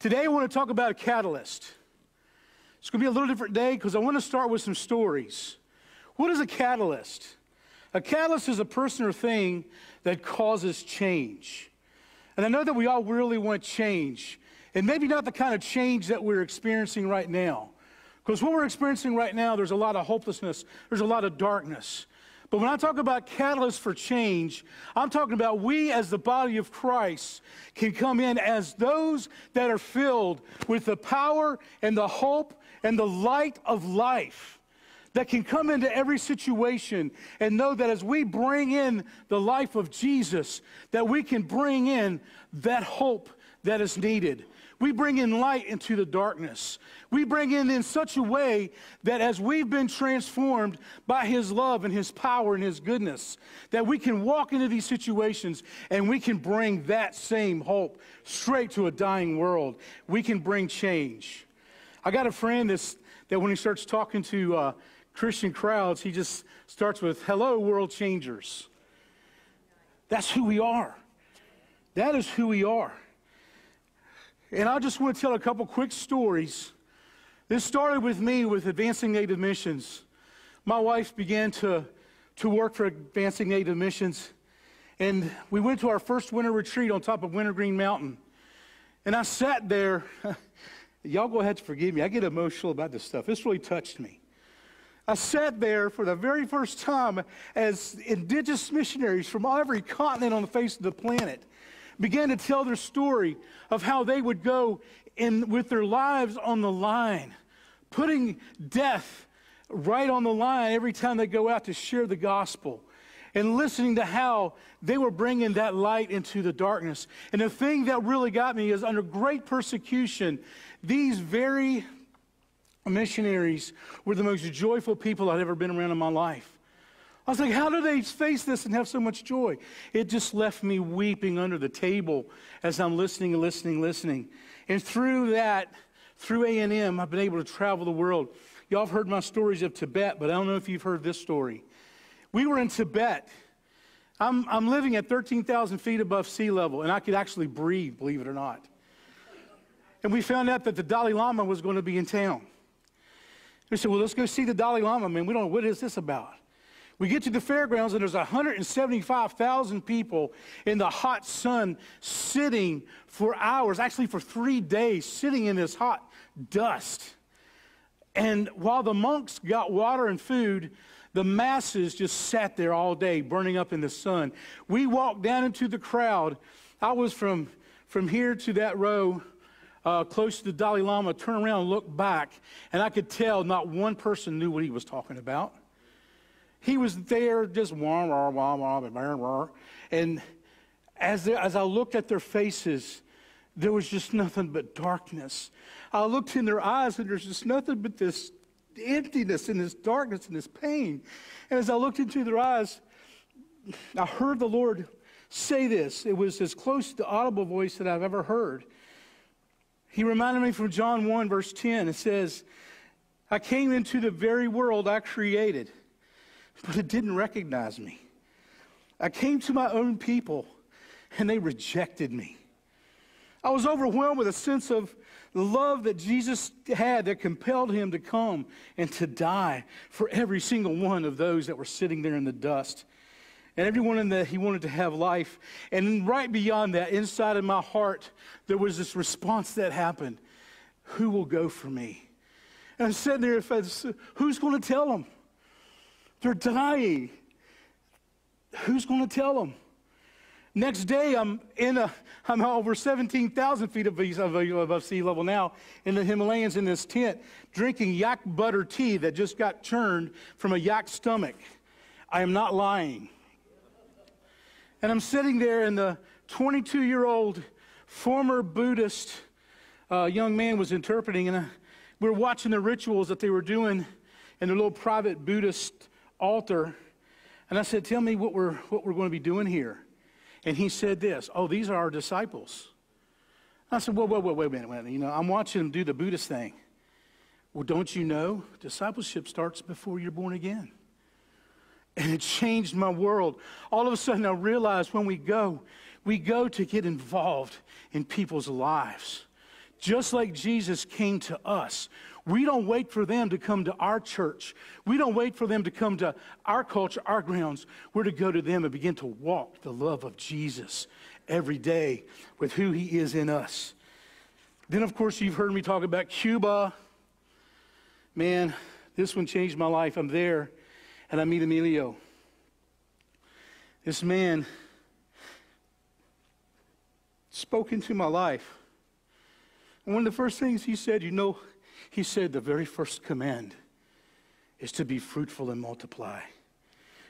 Today, I want to talk about a catalyst. It's going to be a little different day because I want to start with some stories. What is a catalyst? A catalyst is a person or thing that causes change. And I know that we all really want change, and maybe not the kind of change that we're experiencing right now. Because what we're experiencing right now, there's a lot of hopelessness, there's a lot of darkness. But when I talk about catalysts for change, I'm talking about we as the body of Christ can come in as those that are filled with the power and the hope and the light of life that can come into every situation and know that as we bring in the life of Jesus, that we can bring in that hope that is needed. We bring in light into the darkness. We bring in in such a way that as we've been transformed by His love and His power and His goodness, that we can walk into these situations and we can bring that same hope straight to a dying world. We can bring change. I got a friend that's, that when he starts talking to uh, Christian crowds, he just starts with, Hello, world changers. That's who we are. That is who we are. And I just want to tell a couple quick stories. This started with me with Advancing Native Missions. My wife began to, to work for Advancing Native Missions, and we went to our first winter retreat on top of Wintergreen Mountain. And I sat there. Y'all go ahead to forgive me. I get emotional about this stuff. This really touched me. I sat there for the very first time as indigenous missionaries from every continent on the face of the planet began to tell their story of how they would go in with their lives on the line, putting death right on the line every time they go out to share the gospel and listening to how they were bringing that light into the darkness. And the thing that really got me is under great persecution, these very missionaries were the most joyful people I'd ever been around in my life. I was like, how do they face this and have so much joy? It just left me weeping under the table as I'm listening and listening, listening. And through that, through ANM, I've been able to travel the world. Y'all have heard my stories of Tibet, but I don't know if you've heard this story. We were in Tibet. I'm, I'm living at 13,000 feet above sea level, and I could actually breathe, believe it or not. And we found out that the Dalai Lama was going to be in town. We said, well, let's go see the Dalai Lama, man. We don't know what is this about. We get to the fairgrounds and there's 175,000 people in the hot sun sitting for hours, actually for three days, sitting in this hot dust. And while the monks got water and food, the masses just sat there all day, burning up in the sun. We walked down into the crowd. I was from, from here to that row uh, close to the Dalai Lama, turn around and look back, and I could tell not one person knew what he was talking about. He was there just wah, wah, wah, wah, wah, wah. And as, they, as I looked at their faces, there was just nothing but darkness. I looked in their eyes, and there's just nothing but this emptiness and this darkness and this pain. And as I looked into their eyes, I heard the Lord say this. It was as close to the audible voice that I've ever heard. He reminded me from John 1, verse 10. It says, I came into the very world I created, but it didn't recognize me. I came to my own people, and they rejected me. I was overwhelmed with a sense of the love that Jesus had that compelled him to come and to die for every single one of those that were sitting there in the dust and everyone in that he wanted to have life. And right beyond that, inside of my heart, there was this response that happened Who will go for me? And I'm sitting there, who's going to tell them? They're dying. Who's going to tell them? Next day, I'm in a, I'm over 17,000 feet above sea level now in the Himalayas in this tent, drinking yak butter tea that just got churned from a yak stomach. I am not lying. And I'm sitting there, and the 22 year old former Buddhist uh, young man was interpreting, and uh, we were watching the rituals that they were doing in the little private Buddhist altar. And I said, Tell me what we're, what we're going to be doing here. And he said this Oh, these are our disciples. I said, Whoa, whoa, whoa, wait a minute, wait a minute. You know, I'm watching them do the Buddhist thing. Well, don't you know? Discipleship starts before you're born again. And it changed my world. All of a sudden, I realized when we go, we go to get involved in people's lives, just like Jesus came to us. We don't wait for them to come to our church. We don't wait for them to come to our culture, our grounds. We're to go to them and begin to walk the love of Jesus every day with who he is in us. Then, of course, you've heard me talk about Cuba. Man, this one changed my life. I'm there and I meet Emilio. This man spoke into my life. And one of the first things he said, you know, he said the very first command is to be fruitful and multiply.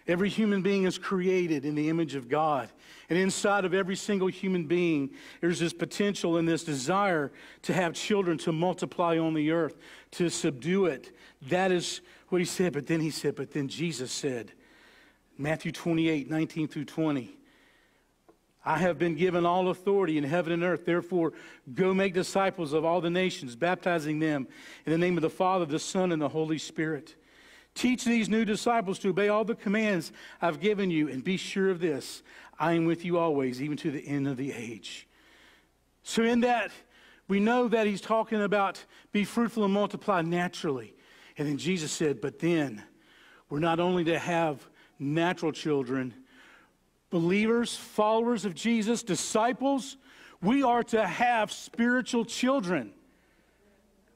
Every human being is created in the image of God. And inside of every single human being, there's this potential and this desire to have children, to multiply on the earth, to subdue it. That is what he said. But then he said, but then Jesus said, Matthew 28, 19 through 20. I have been given all authority in heaven and earth. Therefore, go make disciples of all the nations, baptizing them in the name of the Father, the Son, and the Holy Spirit. Teach these new disciples to obey all the commands I've given you, and be sure of this I am with you always, even to the end of the age. So, in that, we know that he's talking about be fruitful and multiply naturally. And then Jesus said, but then we're not only to have natural children, believers, followers of Jesus, disciples, we are to have spiritual children.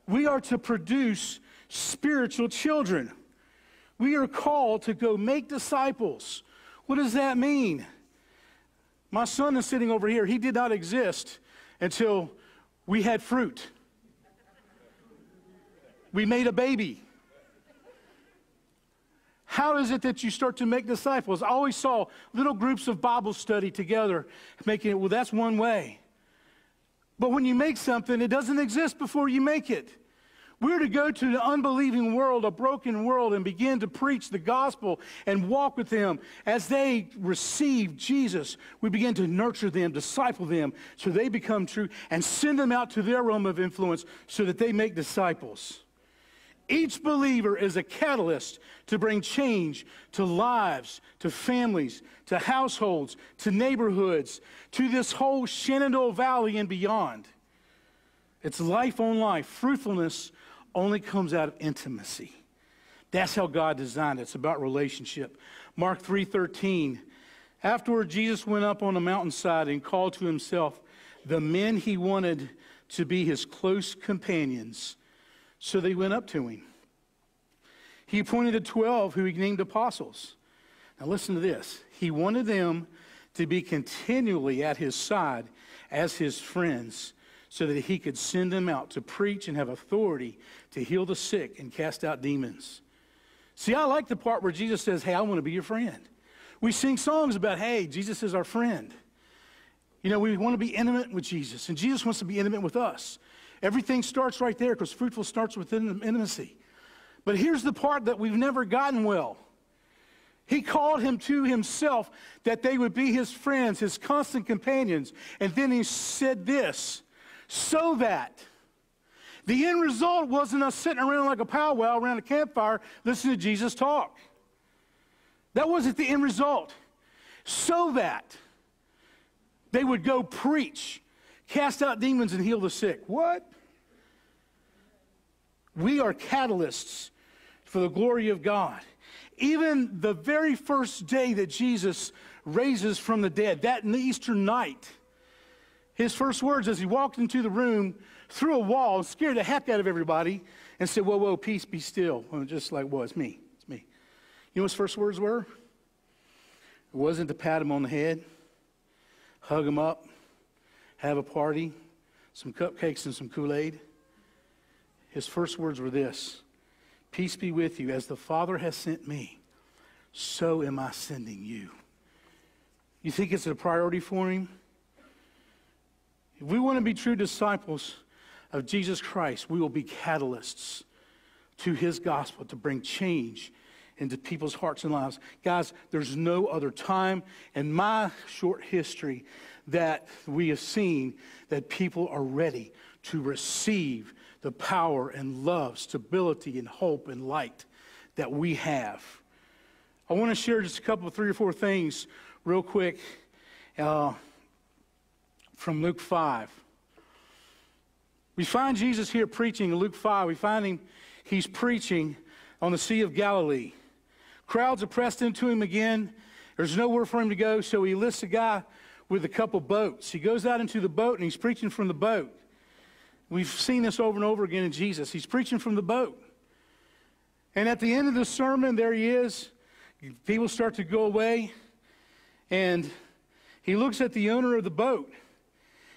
We are to produce spiritual children. We are called to go make disciples. What does that mean? My son is sitting over here. He did not exist until we had fruit. We made a baby. How is it that you start to make disciples? I always saw little groups of Bible study together, making it, well, that's one way. But when you make something, it doesn't exist before you make it. We're to go to the unbelieving world, a broken world, and begin to preach the gospel and walk with them. As they receive Jesus, we begin to nurture them, disciple them, so they become true, and send them out to their realm of influence so that they make disciples. Each believer is a catalyst to bring change to lives, to families, to households, to neighborhoods, to this whole Shenandoah Valley and beyond. It's life on life. Fruitfulness only comes out of intimacy. That's how God designed it. It's about relationship. Mark 3:13. Afterward, Jesus went up on a mountainside and called to himself the men he wanted to be his close companions so they went up to him. He appointed the 12 who he named apostles. Now listen to this. He wanted them to be continually at his side as his friends so that he could send them out to preach and have authority to heal the sick and cast out demons. See, I like the part where Jesus says, Hey, I want to be your friend. We sing songs about, Hey, Jesus is our friend. You know, we want to be intimate with Jesus, and Jesus wants to be intimate with us. Everything starts right there because fruitful starts with intimacy. But here's the part that we've never gotten well. He called him to himself that they would be his friends, his constant companions. And then he said this so that the end result wasn't us sitting around like a powwow around a campfire listening to Jesus talk. That wasn't the end result. So that they would go preach, cast out demons, and heal the sick. What? We are catalysts for the glory of God. Even the very first day that Jesus raises from the dead, that in the Easter night, his first words as he walked into the room through a wall, scared the heck out of everybody, and said, Whoa, whoa, peace, be still. Well, just like, well, it's me. It's me. You know what his first words were? It wasn't to pat him on the head, hug him up, have a party, some cupcakes and some Kool Aid. His first words were this Peace be with you. As the Father has sent me, so am I sending you. You think it's a priority for him? If we want to be true disciples of Jesus Christ, we will be catalysts to his gospel to bring change into people's hearts and lives. Guys, there's no other time in my short history that we have seen that people are ready to receive the power and love, stability and hope and light that we have. I want to share just a couple three or four things real quick uh, from Luke 5. We find Jesus here preaching in Luke 5. We find him, he's preaching on the Sea of Galilee. Crowds are pressed into him again. There's nowhere for him to go, so he lists a guy with a couple boats. He goes out into the boat and he's preaching from the boat. We've seen this over and over again in Jesus. He's preaching from the boat. And at the end of the sermon, there he is. People start to go away. And he looks at the owner of the boat.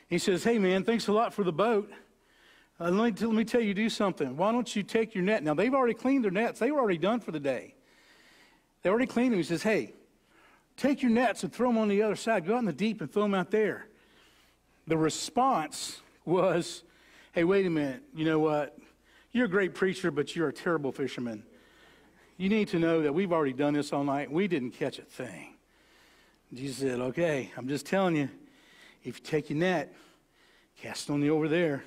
He says, Hey, man, thanks a lot for the boat. Uh, let, me, let me tell you, do something. Why don't you take your net? Now, they've already cleaned their nets, they were already done for the day. They already cleaned them. He says, Hey, take your nets and throw them on the other side. Go out in the deep and throw them out there. The response was, Hey, wait a minute. You know what? You're a great preacher, but you're a terrible fisherman. You need to know that we've already done this all night. We didn't catch a thing. Jesus said, Okay, I'm just telling you, if you take your net, cast on the over there,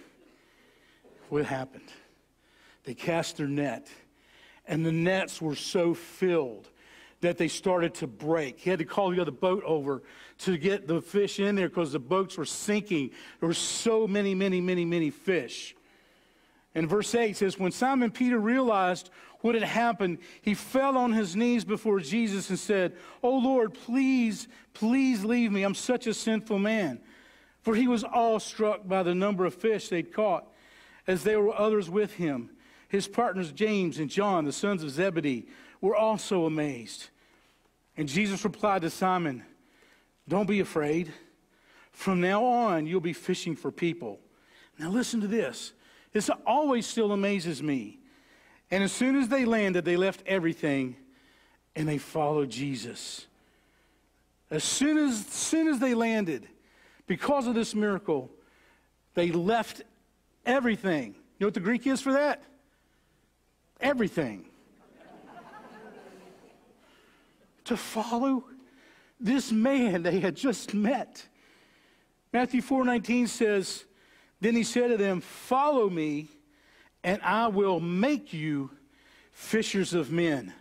what happened? They cast their net, and the nets were so filled that they started to break. He had to call the other boat over to get the fish in there because the boats were sinking. There were so many, many, many, many fish. And verse 8 says, When Simon Peter realized what had happened, he fell on his knees before Jesus and said, Oh Lord, please, please leave me. I'm such a sinful man. For he was awestruck by the number of fish they'd caught, as there were others with him. His partners, James and John, the sons of Zebedee, were also amazed. And Jesus replied to Simon, Don't be afraid. From now on, you'll be fishing for people. Now, listen to this. This always still amazes me. And as soon as they landed, they left everything and they followed Jesus. As soon as, as soon as they landed, because of this miracle, they left everything. You know what the Greek is for that? Everything. To follow this man they had just met. Matthew 4:19 says, "Then he said to them, "Follow me, and I will make you fishers of men."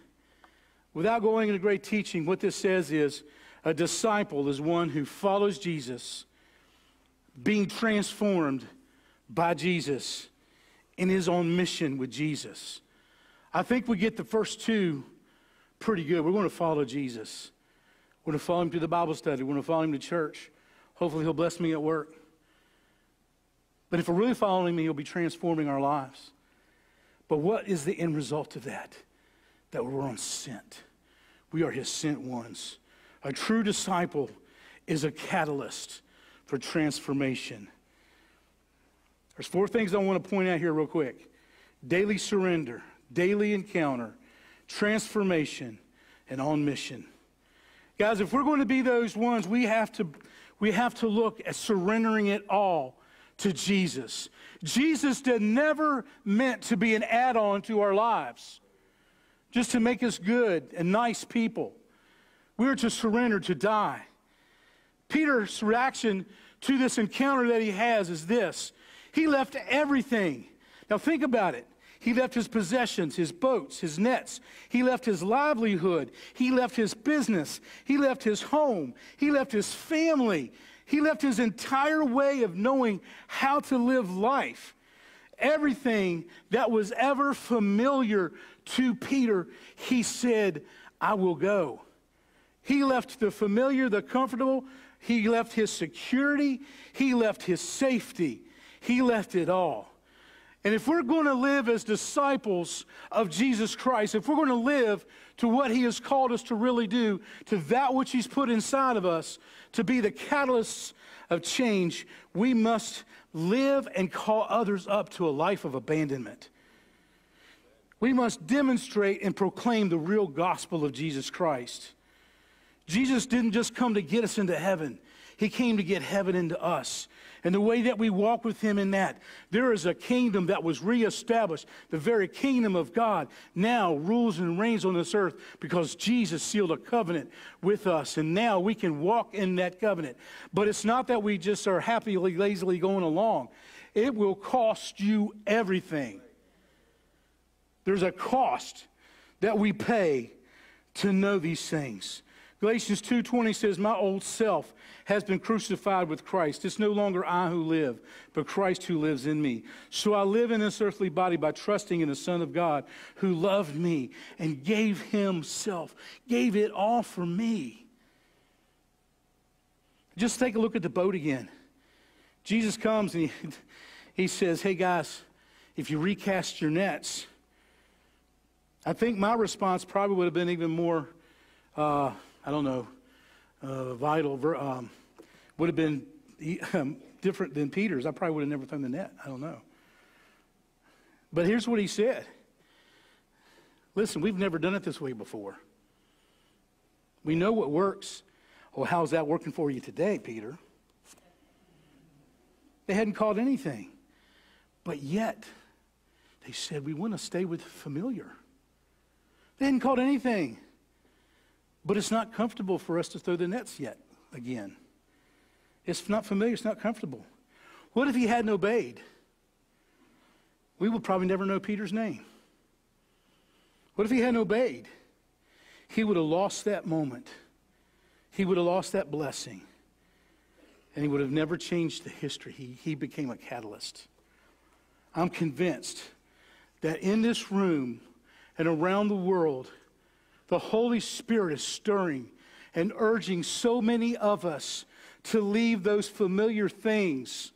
Without going into great teaching, what this says is a disciple is one who follows Jesus, being transformed by Jesus in his own mission with Jesus. I think we get the first two pretty good. We're going to follow Jesus. We're going to follow him to the Bible study. We're going to follow him to church. Hopefully, he'll bless me at work. But if we're really following him, he'll be transforming our lives. But what is the end result of that? That we're on sent. We are his sent ones. A true disciple is a catalyst for transformation. There's four things I want to point out here, real quick daily surrender, daily encounter, transformation, and on mission. Guys, if we're going to be those ones, we have to, we have to look at surrendering it all to Jesus. Jesus did never meant to be an add on to our lives, just to make us good and nice people. We are to surrender, to die. Peter's reaction to this encounter that he has is this he left everything. Now, think about it. He left his possessions, his boats, his nets. He left his livelihood. He left his business. He left his home. He left his family. He left his entire way of knowing how to live life. Everything that was ever familiar to Peter, he said, I will go. He left the familiar, the comfortable. He left his security. He left his safety. He left it all. And if we're going to live as disciples of Jesus Christ, if we're going to live to what He has called us to really do, to that which He's put inside of us, to be the catalysts of change, we must live and call others up to a life of abandonment. We must demonstrate and proclaim the real gospel of Jesus Christ. Jesus didn't just come to get us into heaven, He came to get heaven into us and the way that we walk with Him in that. There is a kingdom that was reestablished. The very kingdom of God now rules and reigns on this earth because Jesus sealed a covenant with us. And now we can walk in that covenant. But it's not that we just are happily, lazily going along, it will cost you everything. There's a cost that we pay to know these things Galatians 2:20 says, "My old self has been crucified with Christ. It's no longer I who live, but Christ who lives in me. So I live in this earthly body by trusting in the Son of God who loved me and gave himself, gave it all for me." Just take a look at the boat again. Jesus comes and he, he says, Hey guys, if you recast your nets, I think my response probably would have been even more, uh, I don't know, uh, vital, um, would have been um, different than Peter's. I probably would have never thrown the net. I don't know. But here's what he said Listen, we've never done it this way before. We know what works. Well, how's that working for you today, Peter? They hadn't caught anything. But yet, they said, We want to stay with familiar. They hadn't caught anything. But it's not comfortable for us to throw the nets yet again. It's not familiar, it's not comfortable. What if he hadn't obeyed? We would probably never know Peter's name. What if he hadn't obeyed? He would have lost that moment. He would have lost that blessing and he would have never changed the history. He, he became a catalyst. I'm convinced that in this room and around the world, the Holy Spirit is stirring and urging so many of us to leave those familiar things,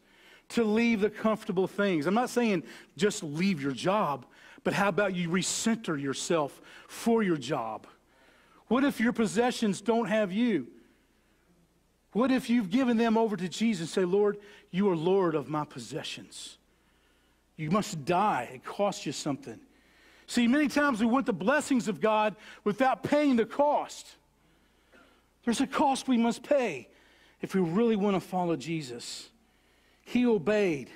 to leave the comfortable things. I'm not saying just leave your job, but how about you recenter yourself for your job? What if your possessions don't have you? What if you've given them over to Jesus and say, Lord, you are Lord of my possessions? You must die. It costs you something. See, many times we want the blessings of God without paying the cost. There's a cost we must pay if we really want to follow Jesus. He obeyed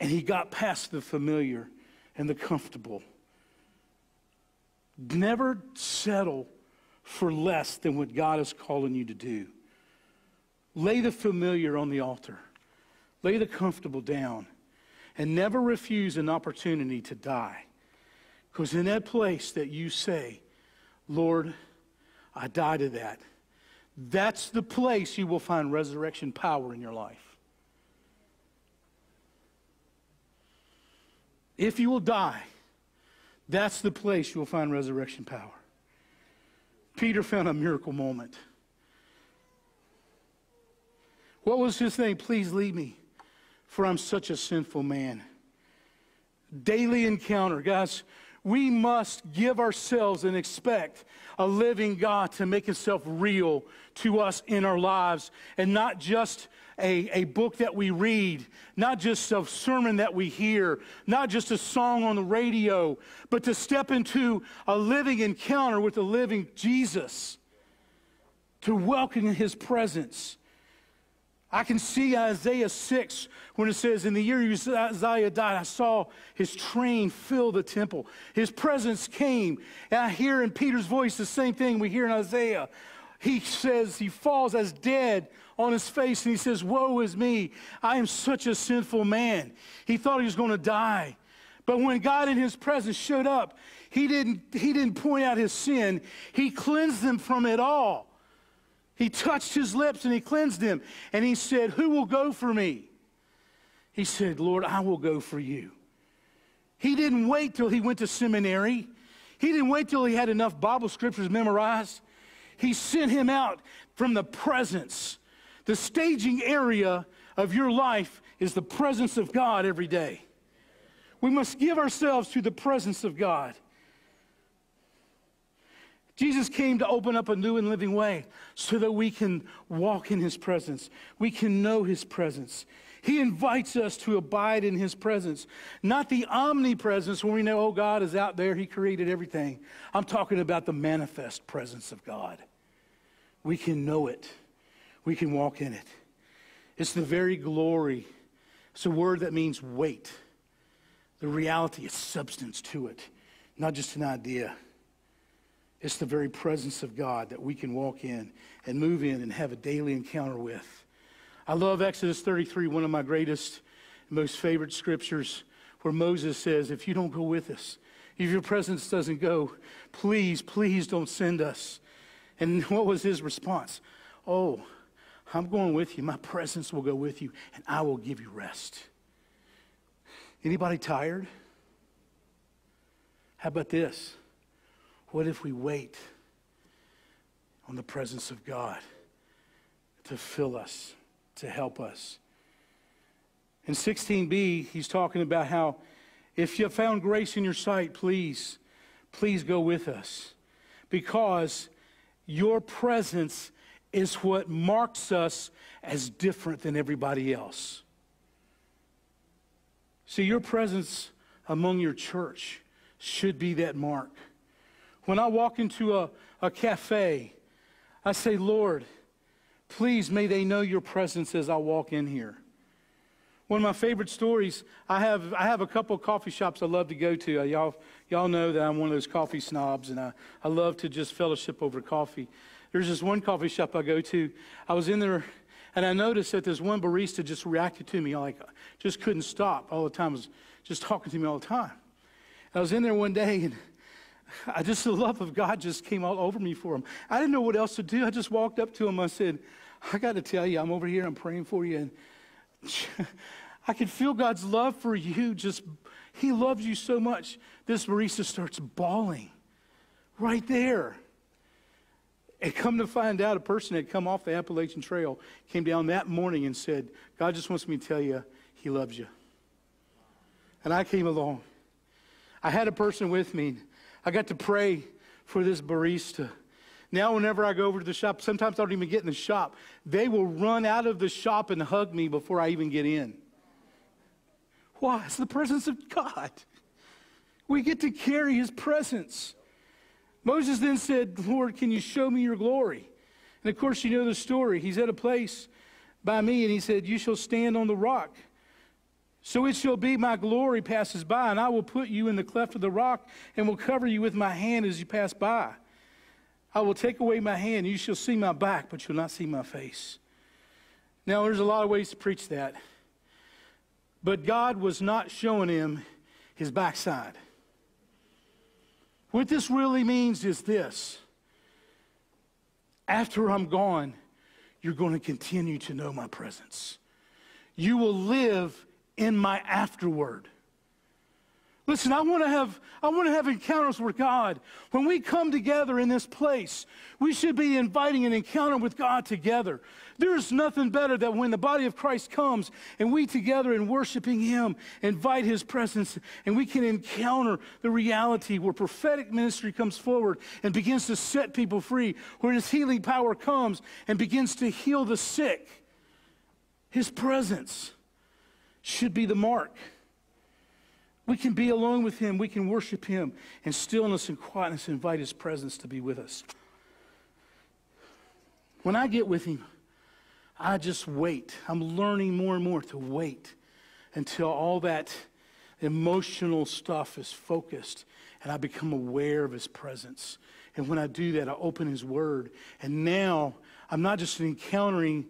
and he got past the familiar and the comfortable. Never settle for less than what God is calling you to do. Lay the familiar on the altar, lay the comfortable down, and never refuse an opportunity to die. Because in that place that you say, Lord, I die to that, that's the place you will find resurrection power in your life. If you will die, that's the place you will find resurrection power. Peter found a miracle moment. What was his thing? Please lead me, for I'm such a sinful man. Daily encounter. Guys, we must give ourselves and expect a living God to make himself real to us in our lives. And not just a, a book that we read, not just a sermon that we hear, not just a song on the radio, but to step into a living encounter with the living Jesus, to welcome his presence. I can see Isaiah 6 when it says, In the year Uzziah died, I saw his train fill the temple. His presence came. And I hear in Peter's voice the same thing we hear in Isaiah. He says, He falls as dead on his face and he says, Woe is me. I am such a sinful man. He thought he was going to die. But when God in his presence showed up, he didn't, he didn't point out his sin, he cleansed them from it all. He touched his lips and he cleansed him. And he said, Who will go for me? He said, Lord, I will go for you. He didn't wait till he went to seminary. He didn't wait till he had enough Bible scriptures memorized. He sent him out from the presence. The staging area of your life is the presence of God every day. We must give ourselves to the presence of God. Jesus came to open up a new and living way so that we can walk in his presence. We can know his presence. He invites us to abide in his presence, not the omnipresence when we know, oh, God is out there, he created everything. I'm talking about the manifest presence of God. We can know it, we can walk in it. It's the very glory. It's a word that means weight. The reality is substance to it, not just an idea. It's the very presence of God that we can walk in and move in and have a daily encounter with. I love Exodus 33, one of my greatest, most favorite scriptures, where Moses says, If you don't go with us, if your presence doesn't go, please, please don't send us. And what was his response? Oh, I'm going with you. My presence will go with you, and I will give you rest. Anybody tired? How about this? What if we wait on the presence of God to fill us, to help us? In 16b, he's talking about how if you found grace in your sight, please, please go with us because your presence is what marks us as different than everybody else. See, your presence among your church should be that mark. When I walk into a, a cafe, I say, Lord, please may they know your presence as I walk in here. One of my favorite stories, I have, I have a couple of coffee shops I love to go to. Y'all, y'all know that I'm one of those coffee snobs, and I, I love to just fellowship over coffee. There's this one coffee shop I go to. I was in there, and I noticed that this one barista just reacted to me, like just couldn't stop all the time. Was just talking to me all the time. I was in there one day, and I just the love of God just came all over me for him. I didn't know what else to do. I just walked up to him. I said, "I got to tell you, I'm over here. I'm praying for you." And I could feel God's love for you. Just, He loves you so much. This barista starts bawling right there. And come to find out, a person had come off the Appalachian Trail, came down that morning and said, God just wants me to tell you, He loves you. And I came along. I had a person with me. I got to pray for this barista. Now, whenever I go over to the shop, sometimes I don't even get in the shop. They will run out of the shop and hug me before I even get in. Why? It's the presence of God. We get to carry his presence. Moses then said, Lord, can you show me your glory? And of course, you know the story. He's at a place by me, and he said, You shall stand on the rock. So it shall be my glory passes by, and I will put you in the cleft of the rock and will cover you with my hand as you pass by. I will take away my hand, you shall see my back, but you'll not see my face. Now, there's a lot of ways to preach that. But God was not showing him his backside. What this really means is this after I'm gone, you're going to continue to know my presence. You will live in my afterward. Listen, I want to have I want to have encounters with God. When we come together in this place, we should be inviting an encounter with God together. There's nothing better than when the body of Christ comes and we together in worshiping him invite his presence and we can encounter the reality where prophetic ministry comes forward and begins to set people free, where his healing power comes and begins to heal the sick. His presence should be the mark. We can be alone with Him. We can worship Him in stillness and quietness invite His presence to be with us. When I get with Him, I just wait. I'm learning more and more to wait until all that emotional stuff is focused and I become aware of His presence. And when I do that, I open His Word. And now I'm not just encountering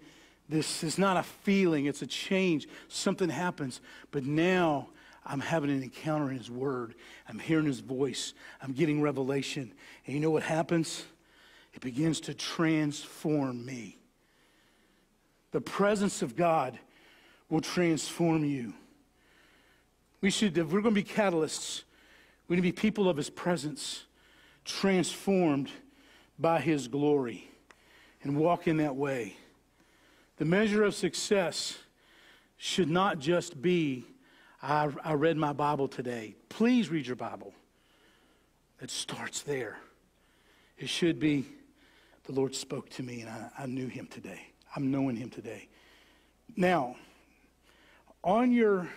this, is not a feeling, it's a change. Something happens. But now I'm having an encounter in His Word. I'm hearing His voice. I'm getting revelation. And you know what happens? It begins to transform me. The presence of God will transform you. We should, if we're going to be catalysts, we're going to be people of His presence, transformed by His glory, and walk in that way. The measure of success should not just be I, I read my Bible today. Please read your Bible. It starts there. It should be the Lord spoke to me and I, I knew him today. I'm knowing him today. Now, on your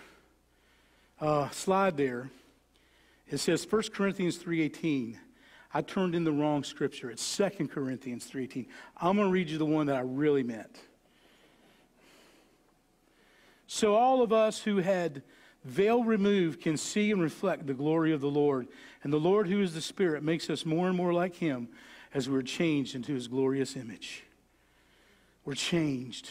uh, slide there, it says 1 Corinthians 3.18. I turned in the wrong scripture. It's 2 Corinthians 3.18. I'm going to read you the one that I really meant. So all of us who had veil removed, can see and reflect the glory of the Lord. And the Lord, who is the Spirit, makes us more and more like Him as we're changed into His glorious image. We're changed.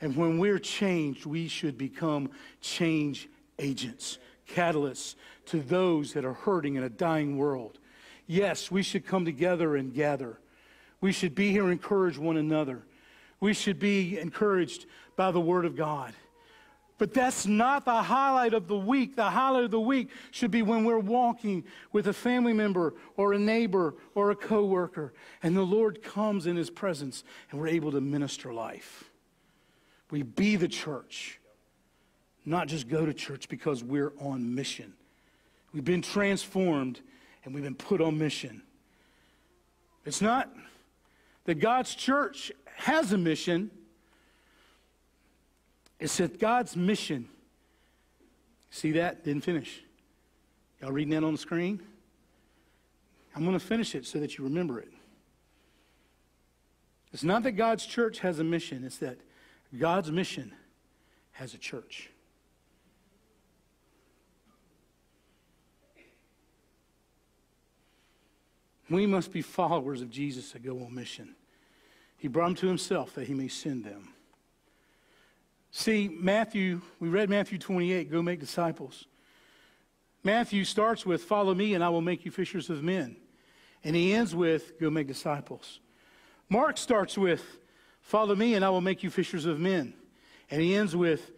And when we're changed, we should become change agents, catalysts to those that are hurting in a dying world. Yes, we should come together and gather. We should be here and encourage one another. We should be encouraged by the Word of God. But that's not the highlight of the week. The highlight of the week should be when we're walking with a family member or a neighbor or a coworker and the Lord comes in his presence and we're able to minister life. We be the church, not just go to church because we're on mission. We've been transformed and we've been put on mission. It's not that God's church has a mission. It's that God's mission. See that? Didn't finish. Y'all reading that on the screen? I'm going to finish it so that you remember it. It's not that God's church has a mission, it's that God's mission has a church. We must be followers of Jesus that go on mission. He brought them to himself that he may send them. See, Matthew, we read Matthew 28, go make disciples. Matthew starts with, Follow me, and I will make you fishers of men. And he ends with, Go make disciples. Mark starts with, Follow me, and I will make you fishers of men. And he ends with,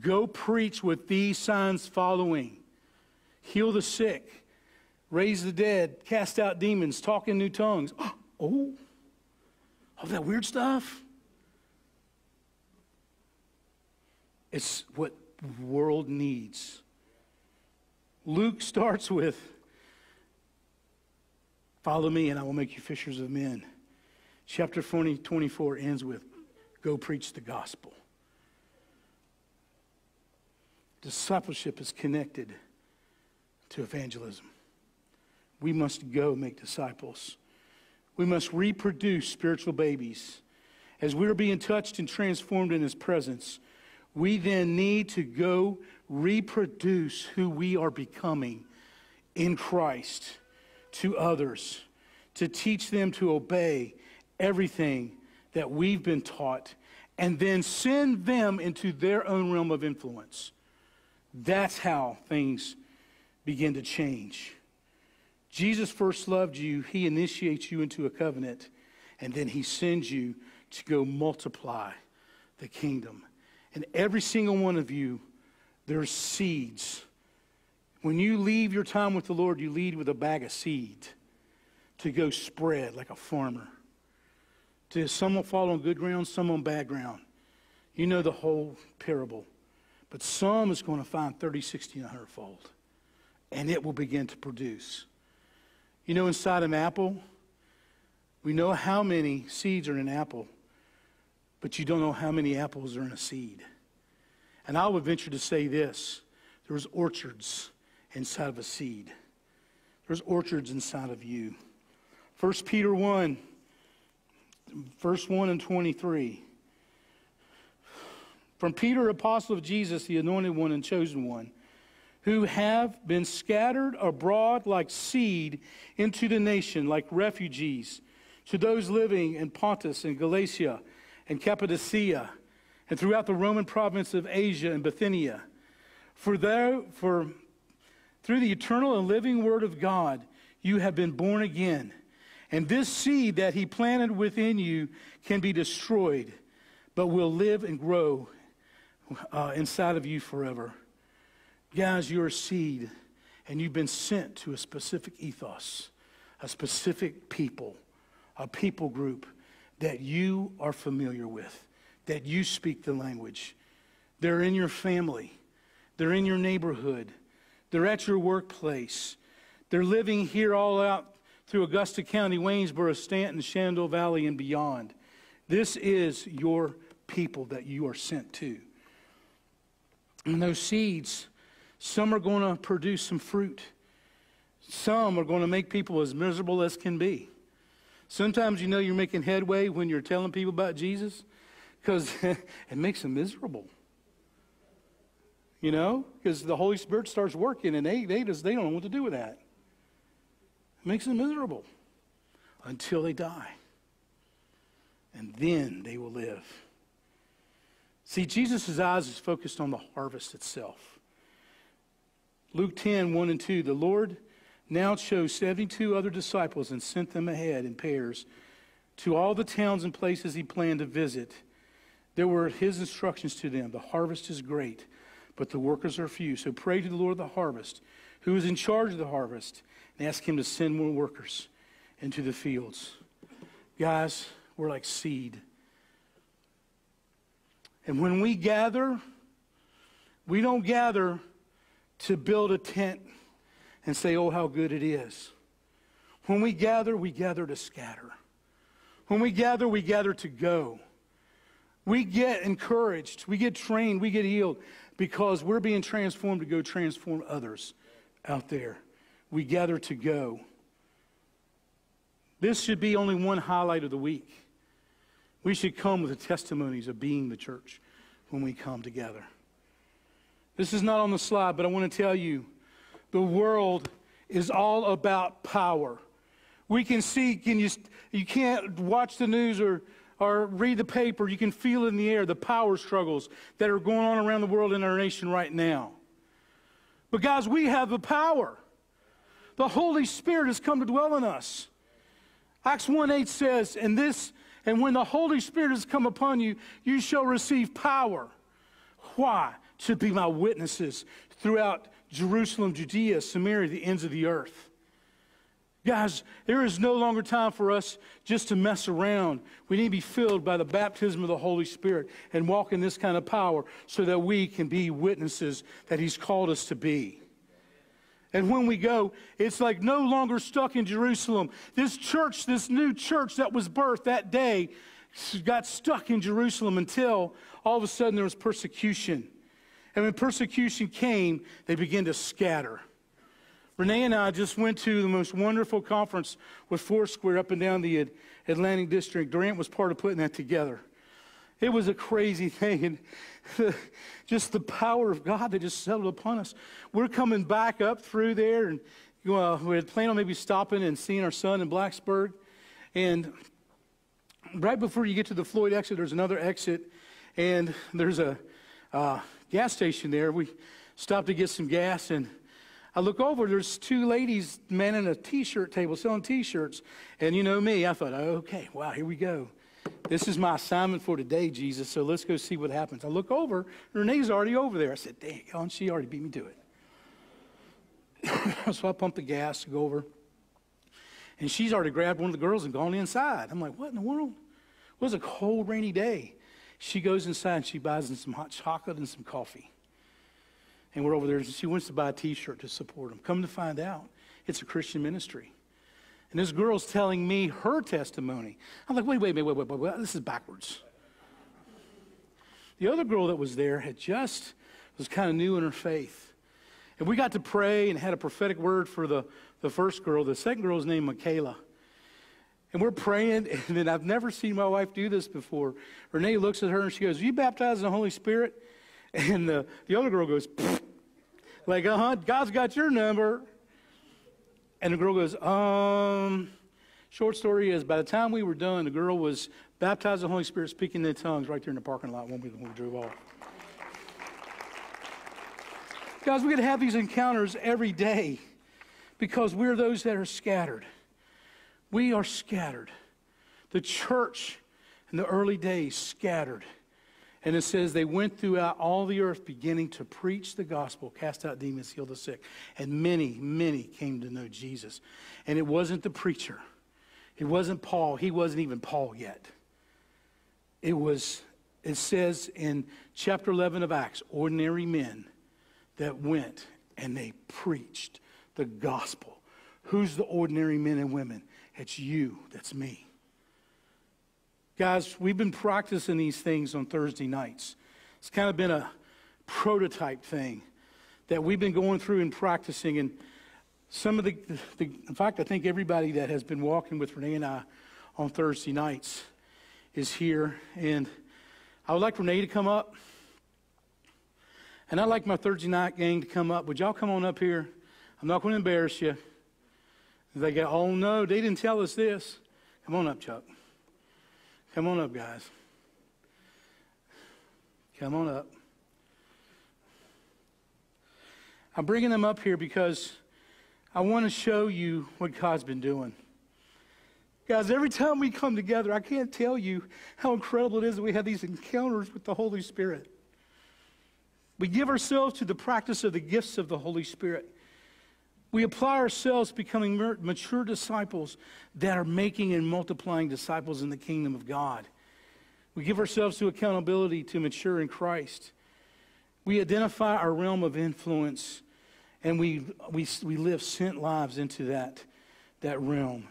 Go preach with these signs following heal the sick, raise the dead, cast out demons, talk in new tongues. Oh, all that weird stuff. It's what the world needs. Luke starts with, Follow me, and I will make you fishers of men. Chapter 20, 24 ends with, Go preach the gospel. Discipleship is connected to evangelism. We must go make disciples. We must reproduce spiritual babies. As we're being touched and transformed in His presence, we then need to go reproduce who we are becoming in Christ to others, to teach them to obey everything that we've been taught, and then send them into their own realm of influence. That's how things begin to change. Jesus first loved you, he initiates you into a covenant, and then he sends you to go multiply the kingdom. And every single one of you, there's seeds. When you leave your time with the Lord, you lead with a bag of seed to go spread like a farmer. To some will fall on good ground, some on bad ground. You know the whole parable. But some is going to find 30, 60, and 100 fold. And it will begin to produce. You know, inside an apple, we know how many seeds are in an apple, but you don't know how many apples are in a seed. And I would venture to say this there's orchards inside of a seed, there's orchards inside of you. 1 Peter 1, verse 1 and 23. From Peter, apostle of Jesus, the anointed one and chosen one who have been scattered abroad like seed into the nation, like refugees, to those living in Pontus and Galatia and Cappadocia, and throughout the Roman province of Asia and Bithynia. For, there, for through the eternal and living word of God, you have been born again. And this seed that he planted within you can be destroyed, but will live and grow uh, inside of you forever. Guys, you're a seed, and you've been sent to a specific ethos, a specific people, a people group that you are familiar with, that you speak the language. They're in your family, they're in your neighborhood, they're at your workplace, they're living here all out through Augusta County, Waynesboro, Staunton, Shenandoah Valley, and beyond. This is your people that you are sent to. And those seeds some are going to produce some fruit. Some are going to make people as miserable as can be. Sometimes you know you're making headway when you're telling people about Jesus because it makes them miserable. You know, because the Holy Spirit starts working and they, they, just, they don't know what to do with that. It makes them miserable until they die. And then they will live. See, Jesus' eyes is focused on the harvest itself. Luke 10, 1 and 2. The Lord now chose 72 other disciples and sent them ahead in pairs to all the towns and places he planned to visit, there were his instructions to them The harvest is great, but the workers are few. So pray to the Lord of the harvest, who is in charge of the harvest, and ask him to send more workers into the fields. Guys, we're like seed. And when we gather, we don't gather to build a tent and say, oh, how good it is. When we gather, we gather to scatter. When we gather, we gather to go. We get encouraged, we get trained, we get healed because we're being transformed to go transform others out there. We gather to go. This should be only one highlight of the week. We should come with the testimonies of being the church when we come together. This is not on the slide, but I want to tell you the world is all about power. We can see, can you, you can't watch the news or, or read the paper. You can feel in the air the power struggles that are going on around the world in our nation right now. But, guys, we have the power. The Holy Spirit has come to dwell in us. Acts 1 8 says, And this, and when the Holy Spirit has come upon you, you shall receive power. Why? To be my witnesses throughout Jerusalem, Judea, Samaria, the ends of the earth. Guys, there is no longer time for us just to mess around. We need to be filled by the baptism of the Holy Spirit and walk in this kind of power so that we can be witnesses that He's called us to be. And when we go, it's like no longer stuck in Jerusalem. This church, this new church that was birthed that day, got stuck in Jerusalem until all of a sudden there was persecution. And when persecution came, they began to scatter. Renee and I just went to the most wonderful conference with Foursquare up and down the Atlantic District. Durant was part of putting that together. It was a crazy thing. And just the power of God that just settled upon us. We're coming back up through there, and well, we had planned on maybe stopping and seeing our son in Blacksburg. And right before you get to the Floyd exit, there's another exit, and there's a uh, gas station there. We stopped to get some gas, and I look over, there's two ladies manning a t shirt table selling t shirts. And you know me, I thought, okay, wow, here we go. This is my assignment for today, Jesus, so let's go see what happens. I look over, Renee's already over there. I said, dang, on, she already beat me to it. so I pump the gas, to go over, and she's already grabbed one of the girls and gone inside. I'm like, what in the world? It was a cold, rainy day. She goes inside and she buys them some hot chocolate and some coffee and we're over there. And she wants to buy a T-shirt to support them. Come to find out, it's a Christian ministry. And this girl's telling me her testimony. I'm like, wait, wait, wait, wait, wait, wait, wait. this is backwards. The other girl that was there had just was kind of new in her faith. And we got to pray and had a prophetic word for the, the first girl. The second girl's named Michaela. And we're praying, and then I've never seen my wife do this before. Renee looks at her and she goes, Are you baptized in the Holy Spirit? And the, the other girl goes, like, uh huh, God's got your number. And the girl goes, um, short story is by the time we were done, the girl was baptized in the Holy Spirit, speaking in tongues right there in the parking lot when we, when we drove off. Guys, we got to have these encounters every day because we're those that are scattered. We are scattered. The church in the early days scattered. And it says they went throughout all the earth beginning to preach the gospel, cast out demons, heal the sick. And many, many came to know Jesus. And it wasn't the preacher, it wasn't Paul. He wasn't even Paul yet. It was, it says in chapter 11 of Acts, ordinary men that went and they preached the gospel. Who's the ordinary men and women? It's you, that's me. Guys, we've been practicing these things on Thursday nights. It's kind of been a prototype thing that we've been going through and practicing. And some of the, the, in fact, I think everybody that has been walking with Renee and I on Thursday nights is here. And I would like Renee to come up. And I'd like my Thursday night gang to come up. Would y'all come on up here? I'm not going to embarrass you. They go, oh no, they didn't tell us this. Come on up, Chuck. Come on up, guys. Come on up. I'm bringing them up here because I want to show you what God's been doing. Guys, every time we come together, I can't tell you how incredible it is that we have these encounters with the Holy Spirit. We give ourselves to the practice of the gifts of the Holy Spirit. We apply ourselves becoming mature disciples that are making and multiplying disciples in the kingdom of God. We give ourselves to accountability to mature in Christ. We identify our realm of influence and we, we, we live sent lives into that, that realm.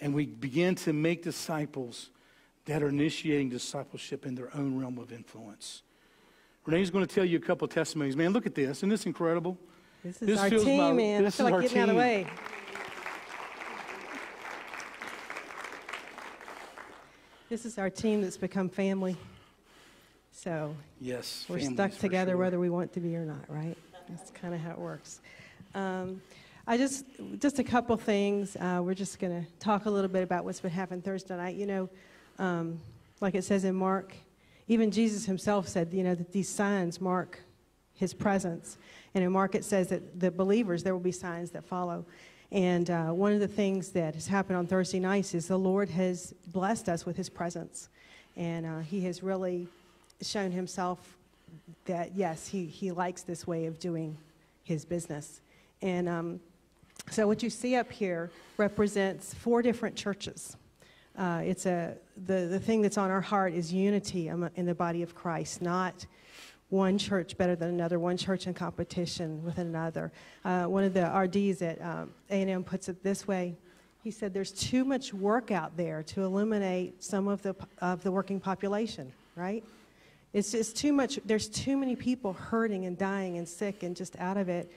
And we begin to make disciples that are initiating discipleship in their own realm of influence. Renee's going to tell you a couple testimonies. Man, look at this. Isn't this incredible? This is this our team, my, man. This I feel like getting team. out of the way. This is our team that's become family. So yes, we're stuck together sure. whether we want to be or not, right? That's kind of how it works. Um, I just, just a couple things. Uh, we're just going to talk a little bit about what's been happening Thursday night. You know, um, like it says in Mark, even Jesus himself said, you know, that these signs mark his presence. And in Mark it says that the believers, there will be signs that follow. And uh, one of the things that has happened on Thursday nights is the Lord has blessed us with his presence. And uh, he has really shown himself that, yes, he, he likes this way of doing his business. And um, so what you see up here represents four different churches. Uh, it's a, the, the thing that's on our heart is unity in the body of Christ, not one church better than another, one church in competition with another. Uh, one of the RDs at um, ANM puts it this way. He said there's too much work out there to eliminate some of the, of the working population, right? It's just too much, there's too many people hurting and dying and sick and just out of it.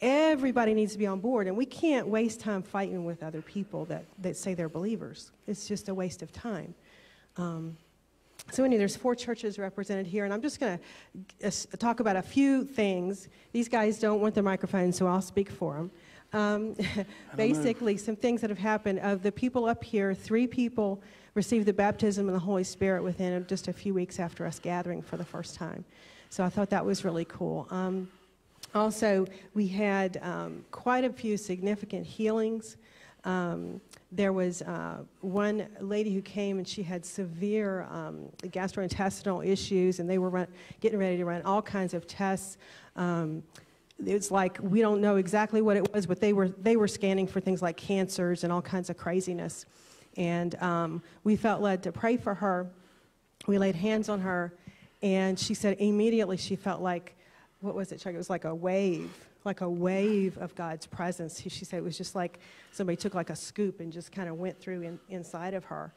Everybody needs to be on board, and we can't waste time fighting with other people that, that say they're believers. It's just a waste of time. Um, so anyway, there's four churches represented here, and I'm just going to uh, talk about a few things. These guys don't want the microphone, so I'll speak for them. Um, basically, some things that have happened. Of the people up here, three people received the baptism of the Holy Spirit within just a few weeks after us gathering for the first time. So I thought that was really cool. Um, also, we had um, quite a few significant healings. Um, there was uh, one lady who came and she had severe um, gastrointestinal issues, and they were run, getting ready to run all kinds of tests. Um, it's like we don't know exactly what it was, but they were they were scanning for things like cancers and all kinds of craziness. And um, we felt led to pray for her. We laid hands on her, and she said immediately she felt like, what was it, Chuck? It was like a wave, like a wave of God's presence. She said it was just like somebody took like a scoop and just kind of went through in, inside of her.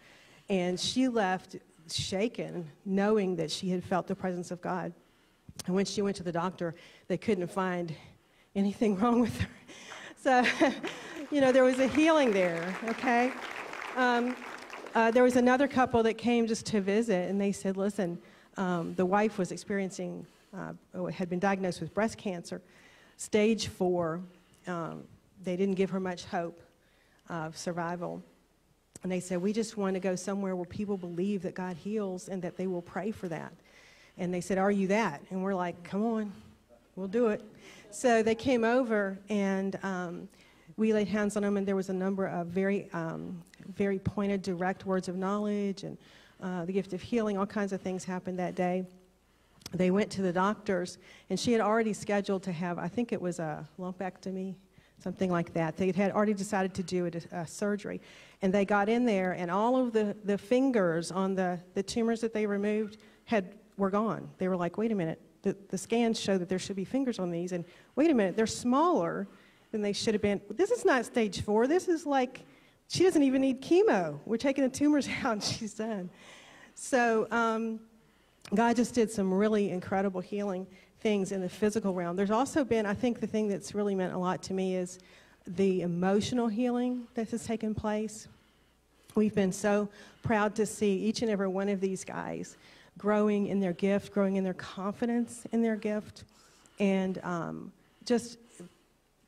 And she left shaken, knowing that she had felt the presence of God. And when she went to the doctor, they couldn't find anything wrong with her. So, you know, there was a healing there, okay? Um, uh, there was another couple that came just to visit, and they said, listen, um, the wife was experiencing, uh, had been diagnosed with breast cancer, stage four. Um, they didn't give her much hope of survival. And they said, We just want to go somewhere where people believe that God heals and that they will pray for that. And they said, Are you that? And we're like, Come on, we'll do it. So they came over and um, we laid hands on them, and there was a number of very, um, very pointed, direct words of knowledge and uh, the gift of healing. All kinds of things happened that day. They went to the doctors, and she had already scheduled to have, I think it was a lumpectomy, something like that. They had already decided to do a, a surgery. And they got in there, and all of the, the fingers on the, the tumors that they removed had, were gone. They were like, wait a minute, the, the scans show that there should be fingers on these, and wait a minute, they're smaller than they should have been. This is not stage four. This is like, she doesn't even need chemo. We're taking the tumors out and she's done. So um, God just did some really incredible healing things in the physical realm. There's also been, I think the thing that's really meant a lot to me is the emotional healing that has taken place. We've been so proud to see each and every one of these guys growing in their gift, growing in their confidence in their gift, and um, just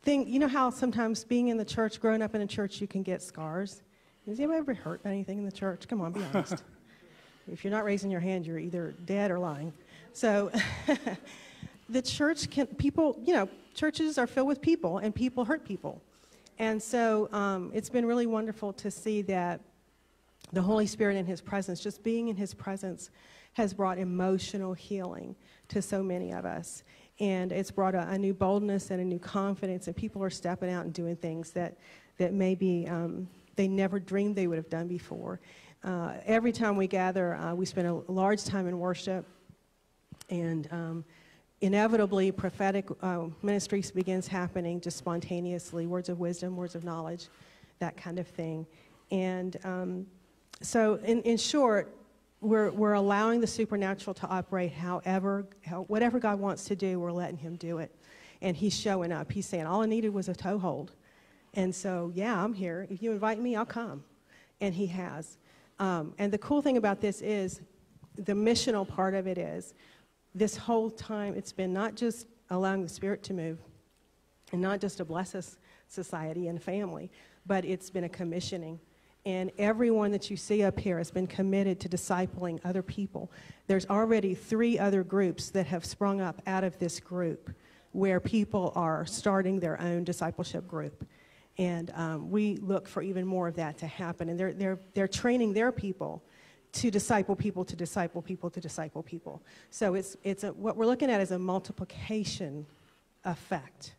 think. You know how sometimes being in the church, growing up in a church, you can get scars? Has anybody ever hurt anything in the church? Come on, be honest. If you're not raising your hand, you're either dead or lying. So the church can, people, you know, churches are filled with people and people hurt people. And so um, it's been really wonderful to see that the Holy Spirit in His presence, just being in His presence, has brought emotional healing to so many of us. And it's brought a, a new boldness and a new confidence, and people are stepping out and doing things that, that maybe um, they never dreamed they would have done before. Uh, every time we gather, uh, we spend a large time in worship, and um, inevitably prophetic uh, ministries begins happening just spontaneously words of wisdom words of knowledge that kind of thing. And um, so in, in short we're, we're allowing the supernatural to operate however how, whatever god wants to do we're letting him do it. And he's showing up. He's saying all i needed was a toehold. And so yeah i'm here. If you invite me i'll come. And he has um, and the cool thing about this is the missional part of it is this whole time, it's been not just allowing the Spirit to move and not just to bless us, society and family, but it's been a commissioning. And everyone that you see up here has been committed to discipling other people. There's already three other groups that have sprung up out of this group where people are starting their own discipleship group. And um, we look for even more of that to happen. And they're, they're, they're training their people to disciple people, to disciple people, to disciple people. So it's, it's a, what we're looking at is a multiplication effect.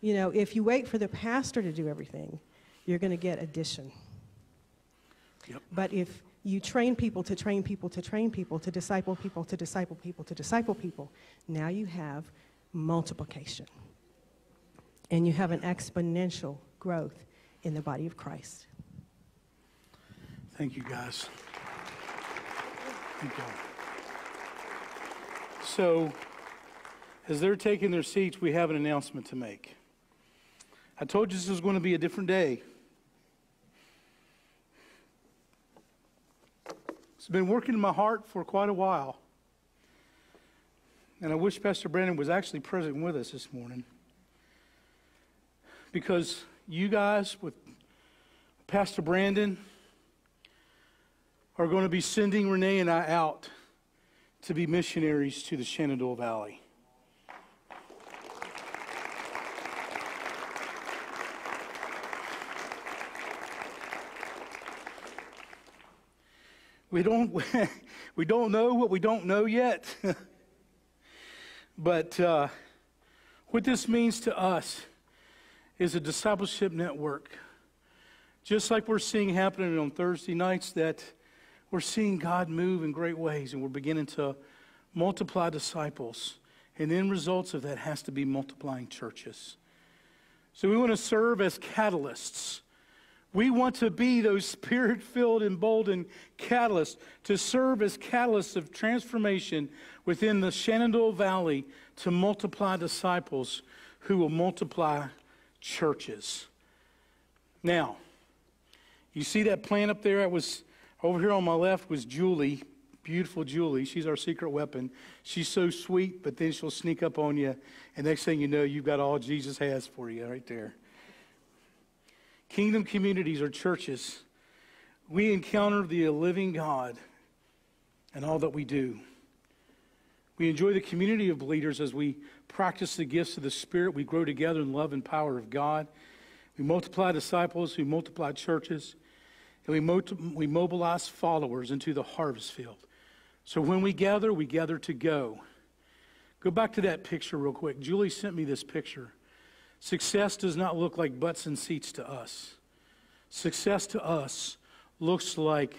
You know, if you wait for the pastor to do everything, you're going to get addition. Yep. But if you train people to train people to train people to disciple people to disciple people to disciple people, now you have multiplication. And you have an exponential growth in the body of Christ. Thank you, guys. So, as they're taking their seats, we have an announcement to make. I told you this was going to be a different day. It's been working in my heart for quite a while. And I wish Pastor Brandon was actually present with us this morning. Because you guys, with Pastor Brandon, are going to be sending Renee and I out to be missionaries to the Shenandoah Valley. We don't, we don't know what we don't know yet. but uh, what this means to us is a discipleship network. Just like we're seeing happening on Thursday nights, that we're seeing God move in great ways and we're beginning to multiply disciples. And the end results of that has to be multiplying churches. So we want to serve as catalysts. We want to be those spirit filled, emboldened catalysts to serve as catalysts of transformation within the Shenandoah Valley to multiply disciples who will multiply churches. Now, you see that plant up there? I was over here on my left was Julie, beautiful Julie. She's our secret weapon. She's so sweet, but then she'll sneak up on you, and next thing you know, you've got all Jesus has for you right there. Kingdom communities are churches. We encounter the living God in all that we do. We enjoy the community of leaders as we practice the gifts of the Spirit. We grow together in love and power of God. We multiply disciples we multiply churches and we, mo- we mobilize followers into the harvest field. So when we gather, we gather to go. Go back to that picture real quick. Julie sent me this picture. Success does not look like butts and seats to us. Success to us looks like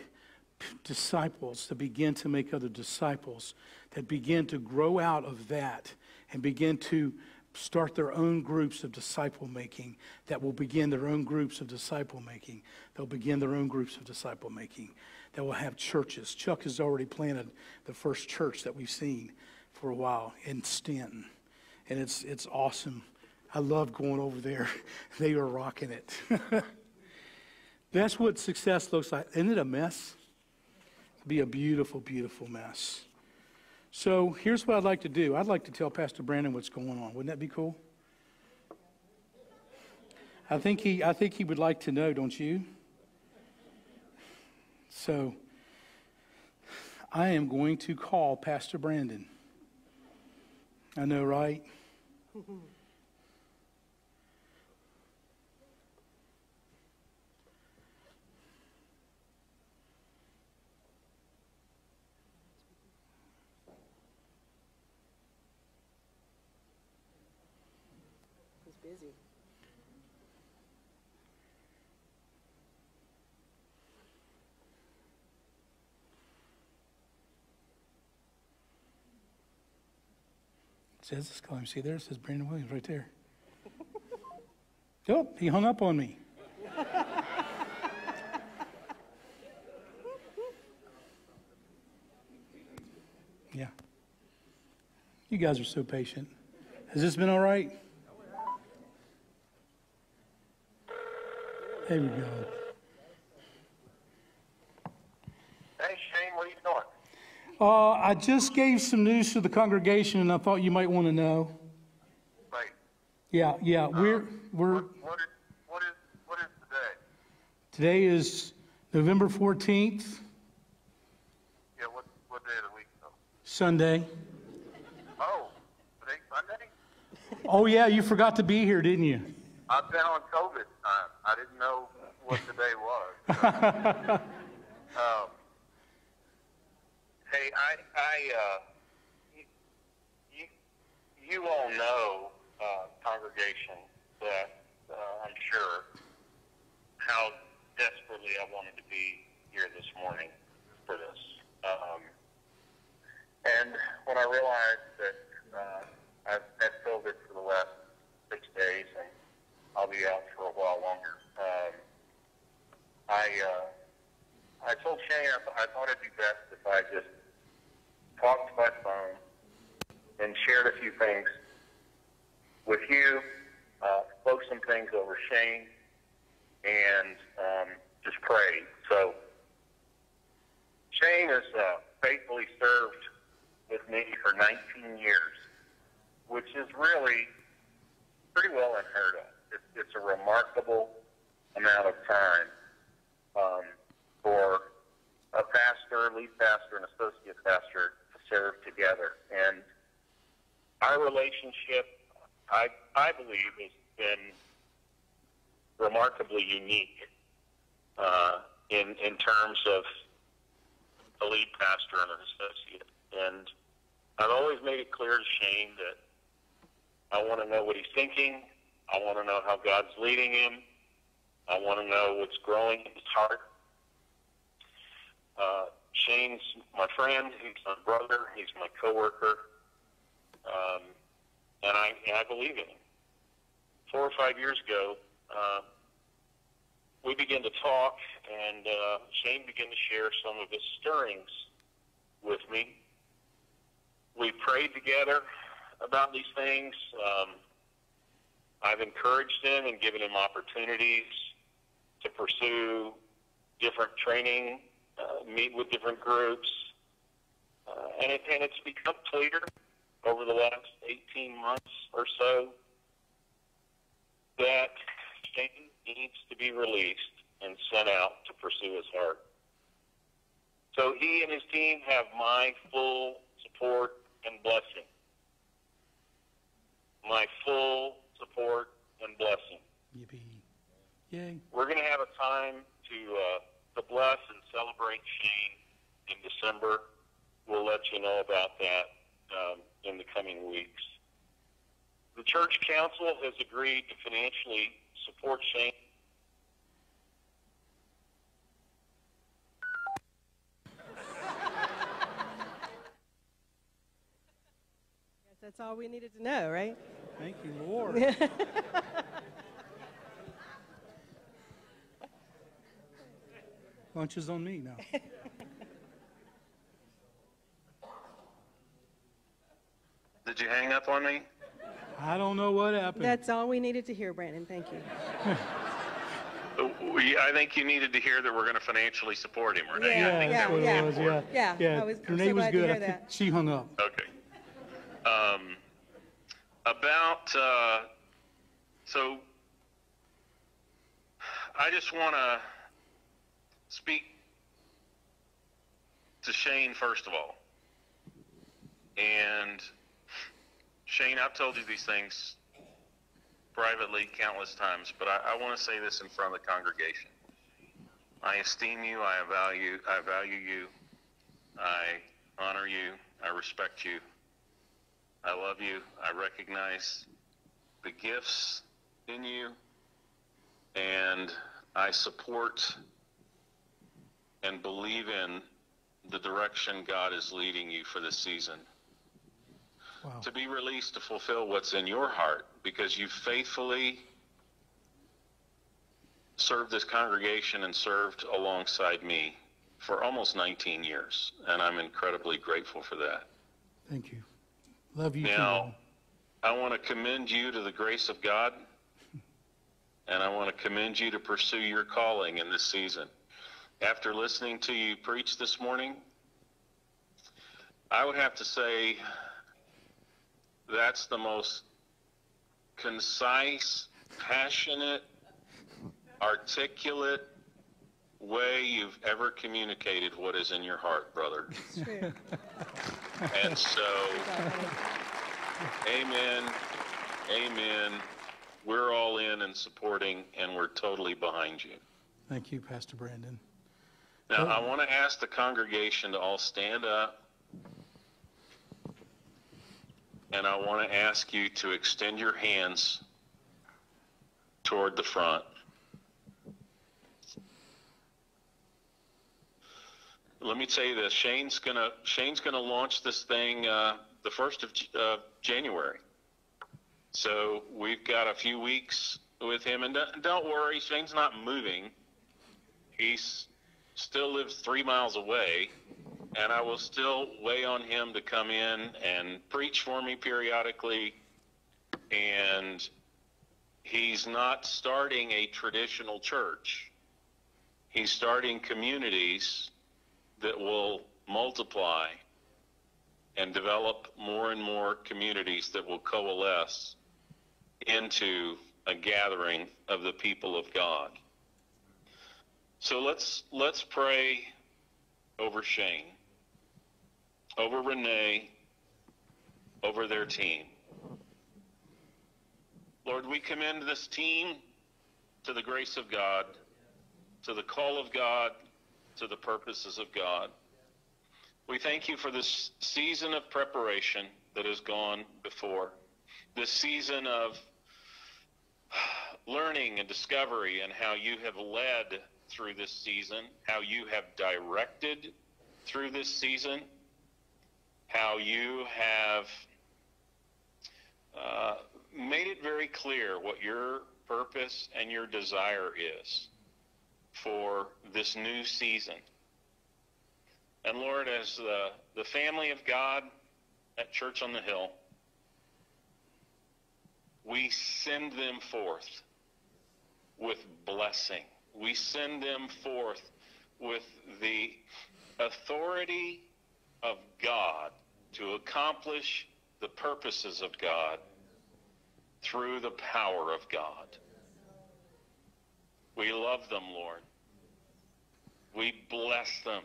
disciples that begin to make other disciples, that begin to grow out of that and begin to start their own groups of disciple making that will begin their own groups of disciple making. They'll begin their own groups of disciple making that will have churches. Chuck has already planted the first church that we've seen for a while in Staunton. And it's, it's awesome. I love going over there. they are rocking it. That's what success looks like. Isn't it a mess? It'd be a beautiful, beautiful mess. So here's what I'd like to do I'd like to tell Pastor Brandon what's going on. Wouldn't that be cool? I think he, I think he would like to know, don't you? So I am going to call Pastor Brandon. I know, right? says it's calling. See there? It says Brandon Williams right there. oh, he hung up on me. yeah. You guys are so patient. Has this been all right? There we go. Hey Shane, what are you doing? Uh, I just gave some news to the congregation, and I thought you might want to know. Wait, Yeah, yeah, we're we're what, what is what is what is today? today is November fourteenth, Yeah, what what day of the week though? Sunday. Oh, today's Sunday. Oh yeah, you forgot to be here, didn't you? I've been on COVID time. I didn't know what today was. um, hey, I uh, you, you all know uh, congregation that uh, I'm sure how desperately I wanted to be here this morning for this. Um, and when I realized that uh, I've had COVID for the last six days and I'll be out for a while longer, um, I uh, I told Shane I, I thought it'd be best if I just talked by phone and shared a few things with you, uh, spoke some things over Shane, and um, just prayed. So Shane has uh, faithfully served with me for 19 years, which is really pretty well unheard of. It's, it's a remarkable amount of time um, for a pastor, lead pastor, and associate pastor together. And our relationship, I, I believe, has been remarkably unique uh, in, in terms of a lead pastor and an associate. And I've always made it clear to Shane that I want to know what he's thinking. I want to know how God's leading him. I want to know what's growing in his heart. Uh, Shane's my friend. He's my brother. He's my coworker. Um, and I and I believe in him. Four or five years ago, uh, we began to talk, and uh, Shane began to share some of his stirrings with me. We prayed together about these things. Um, I've encouraged him and given him opportunities to pursue different training, uh, meet with different groups, uh, and, it, and it's become clear over the last 18 months or so that Shane needs to be released and sent out to pursue his heart. So he and his team have my full support and blessing. My full support and blessing. Yippee! Yay! We're going to have a time to uh, to bless and celebrate Shane in December. We'll let you know about that um, in the coming weeks. The church council has agreed to financially support Shane. That's all we needed to know, right? Thank you, Lord. Lunch is on me now. Did you hang up on me? I don't know what happened. That's all we needed to hear, Brandon. Thank you. We, I think you needed to hear that we're going to financially support him, Renee. Yeah, I think yeah, that was yeah. it was, yeah. Yeah, Yeah, I was- I'm Renee so was glad to good. hear that. she hung up. Okay. Um, about uh, so, I just want to speak to Shane first of all, and Shane, I've told you these things privately countless times, but I, I want to say this in front of the congregation. I esteem you. I value. I value you. I honor you. I respect you. I love you. I recognize the gifts in you, and I support and believe in the direction God is leading you for this season. Wow. To be released to fulfill what's in your heart because you faithfully served this congregation and served alongside me for almost 19 years, and I'm incredibly grateful for that. Thank you. Love you Now, too. I want to commend you to the grace of God, and I want to commend you to pursue your calling in this season. After listening to you preach this morning, I would have to say that's the most concise, passionate, articulate way you've ever communicated what is in your heart, brother. And so. Amen. Amen. We're all in and supporting, and we're totally behind you. Thank you, Pastor Brandon. Now, I want to ask the congregation to all stand up. And I want to ask you to extend your hands toward the front. Let me tell you this: Shane's gonna Shane's gonna launch this thing uh, the first of uh, January. So we've got a few weeks with him, and don't, don't worry, Shane's not moving. He's still lives three miles away, and I will still weigh on him to come in and preach for me periodically. And he's not starting a traditional church. He's starting communities that will multiply and develop more and more communities that will coalesce into a gathering of the people of God. So let's let's pray over Shane, over Renee, over their team. Lord, we commend this team to the grace of God, to the call of God, to the purposes of God. We thank you for this season of preparation that has gone before, this season of learning and discovery, and how you have led through this season, how you have directed through this season, how you have uh, made it very clear what your purpose and your desire is for this new season. And Lord, as the, the family of God at Church on the Hill, we send them forth with blessing. We send them forth with the authority of God to accomplish the purposes of God through the power of God. We love them, Lord. We bless them.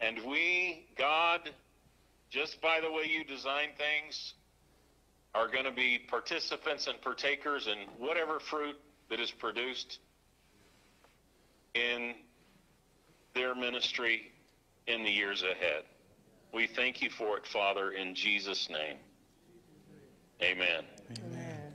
And we, God, just by the way you design things, are going to be participants and partakers in whatever fruit that is produced in their ministry in the years ahead. We thank you for it, Father, in Jesus' name. Amen. Amen.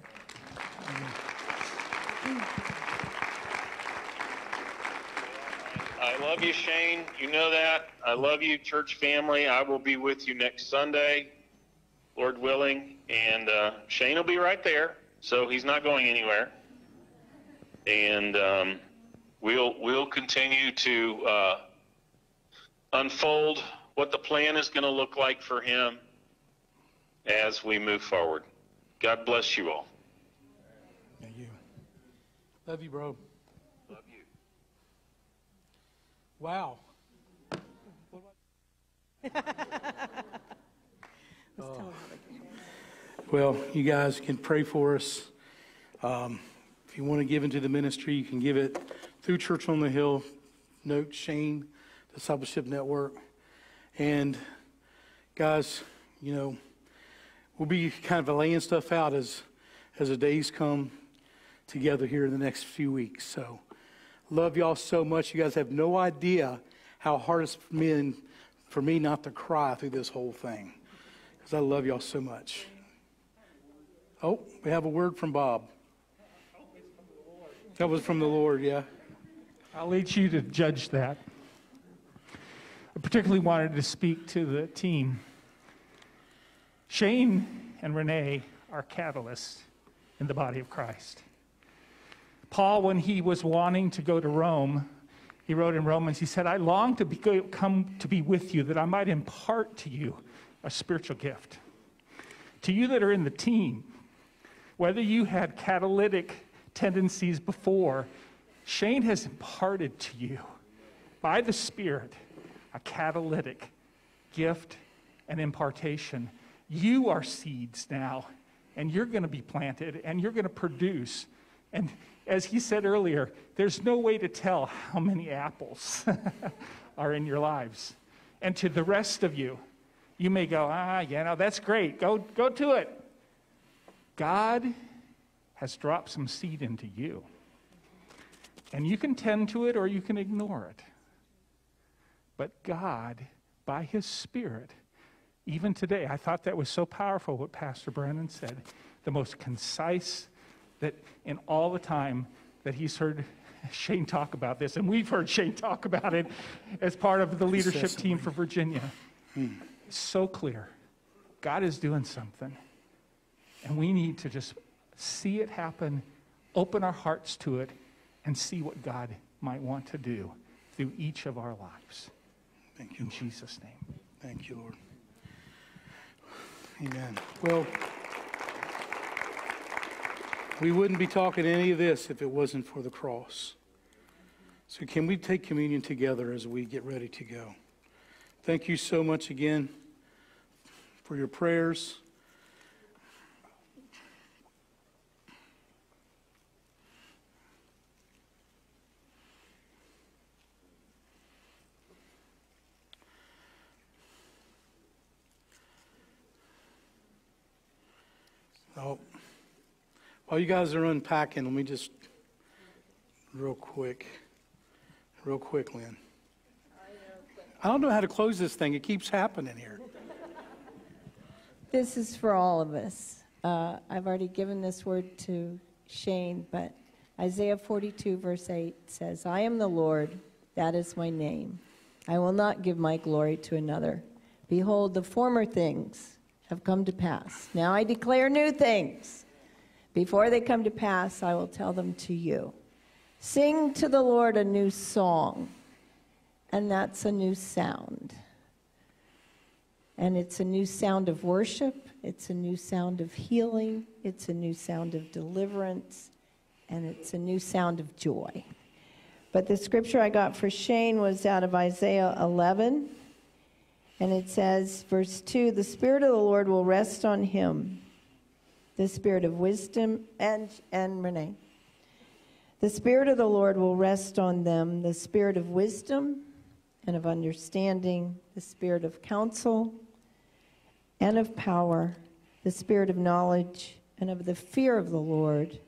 I love you, Shane. You know that. I love you, church family. I will be with you next Sunday, Lord willing. And uh, Shane will be right there, so he's not going anywhere. And um, we'll we'll continue to uh, unfold what the plan is going to look like for him as we move forward. God bless you all. Thank you. Love you, bro. Love you. Wow. Let's tell them how they can help. Well, you guys can pray for us. Um, if you want to give into the ministry, you can give it through Church on the Hill. Note Shane, Discipleship Network. And guys, you know, we'll be kind of laying stuff out as as the days come together here in the next few weeks. So, love y'all so much. You guys have no idea how hard it's been for me not to cry through this whole thing because I love y'all so much. Oh, we have a word from Bob. That was from the Lord, yeah. I'll let you to judge that. I particularly wanted to speak to the team. Shane and Renee are catalysts in the body of Christ. Paul, when he was wanting to go to Rome, he wrote in Romans, he said, I long to be, come to be with you that I might impart to you a spiritual gift. To you that are in the team, whether you had catalytic tendencies before, Shane has imparted to you by the Spirit a catalytic gift and impartation. You are seeds now, and you're going to be planted and you're going to produce. And as he said earlier, there's no way to tell how many apples are in your lives. And to the rest of you, you may go, ah, you know, that's great. Go, go to it. God has dropped some seed into you. And you can tend to it or you can ignore it. But God, by His Spirit, even today, I thought that was so powerful what Pastor Brandon said. The most concise that in all the time that he's heard Shane talk about this, and we've heard Shane talk about it as part of the leadership team for Virginia. Hmm. So clear. God is doing something. And we need to just see it happen, open our hearts to it, and see what God might want to do through each of our lives. Thank you. In Jesus' name. Thank you, Lord. Amen. Well, we wouldn't be talking any of this if it wasn't for the cross. So, can we take communion together as we get ready to go? Thank you so much again for your prayers. Oh, while you guys are unpacking, let me just real quick, real quick, Lynn. I don't know how to close this thing. It keeps happening here. This is for all of us. Uh, I've already given this word to Shane, but Isaiah 42, verse 8 says, I am the Lord, that is my name. I will not give my glory to another. Behold, the former things have come to pass. Now I declare new things. Before they come to pass, I will tell them to you. Sing to the Lord a new song, and that's a new sound. And it's a new sound of worship, it's a new sound of healing, it's a new sound of deliverance, and it's a new sound of joy. But the scripture I got for Shane was out of Isaiah 11, and it says, verse 2 The Spirit of the Lord will rest on him, the Spirit of wisdom, and, and Renee. The Spirit of the Lord will rest on them, the Spirit of wisdom and of understanding, the Spirit of counsel and of power, the Spirit of knowledge and of the fear of the Lord.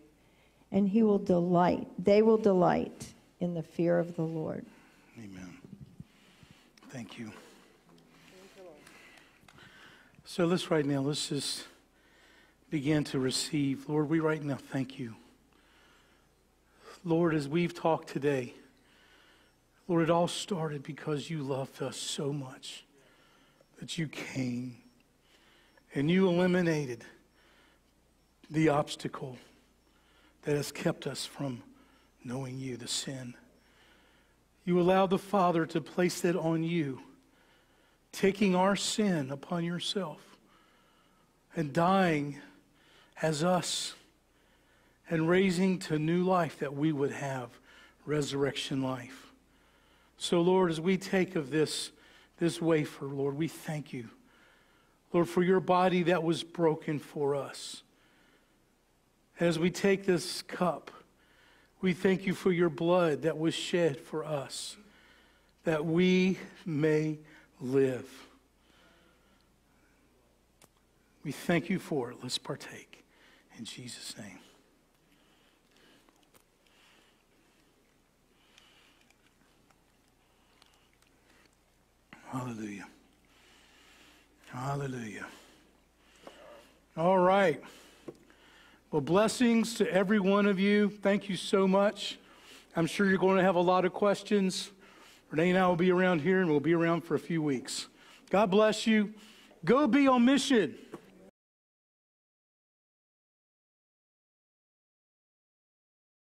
And he will delight, they will delight in the fear of the Lord. Amen. Thank you. So let's right now, let's just begin to receive. Lord, we right now thank you. Lord, as we've talked today, Lord, it all started because you loved us so much that you came and you eliminated the obstacle that has kept us from knowing you, the sin. You allowed the Father to place it on you taking our sin upon yourself and dying as us and raising to new life that we would have resurrection life. So, Lord, as we take of this, this wafer, Lord, we thank you. Lord, for your body that was broken for us. As we take this cup, we thank you for your blood that was shed for us, that we may live. We thank you for it. Let's partake in Jesus' name. Hallelujah. Hallelujah. All right. Well, blessings to every one of you. Thank you so much. I'm sure you're going to have a lot of questions. Renee and I will be around here and we'll be around for a few weeks. God bless you. Go be on mission.